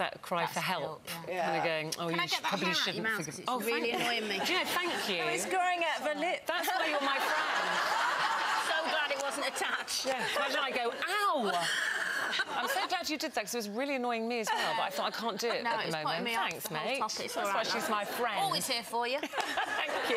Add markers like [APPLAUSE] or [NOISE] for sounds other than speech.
that cry That's for help. guilt, yeah. Kind of going, oh, Can you I probably shouldn't. mouth, oh, really annoying me. [LAUGHS] Yeah. thank you. Oh, it's growing out of a lip. That's why you're my friend. [LAUGHS] so glad it wasn't attached. Yeah. Imagine I go, ow! I'm so glad you did that because it was really annoying me as well, but I thought I can't do it No, at the moment. putting me off Thanks, mate. topic. It's That's right, why she's my friend. Always here for you. [LAUGHS]